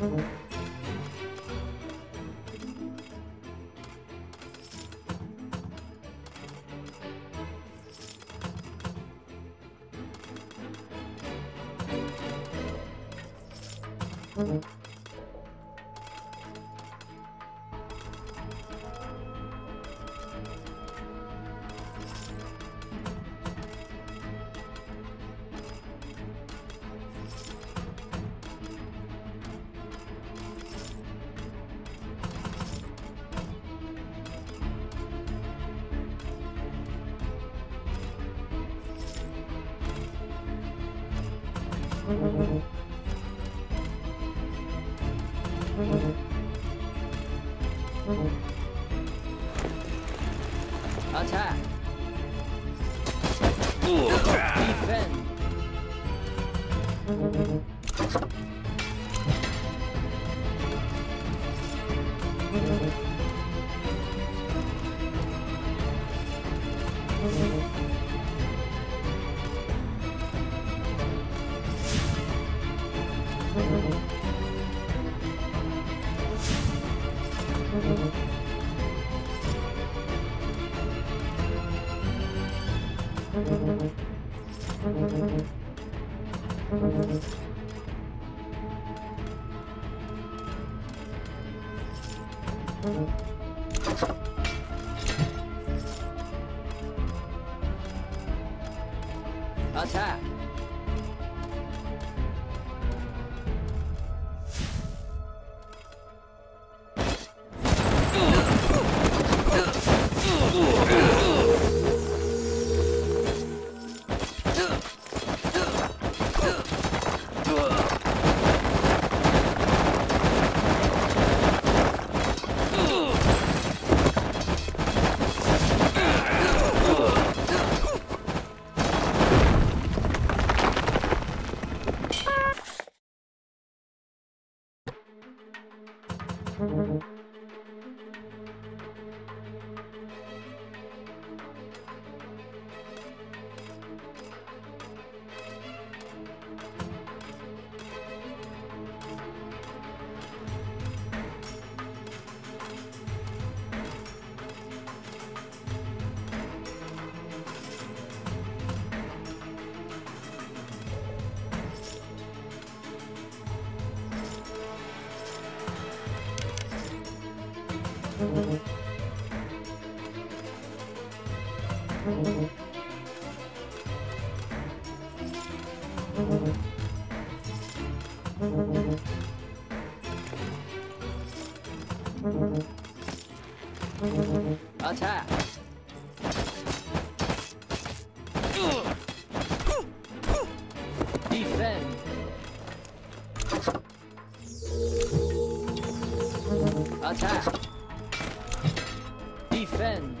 Thank mm -hmm. you. Attack! Defend! Attack! 老陈 Defend!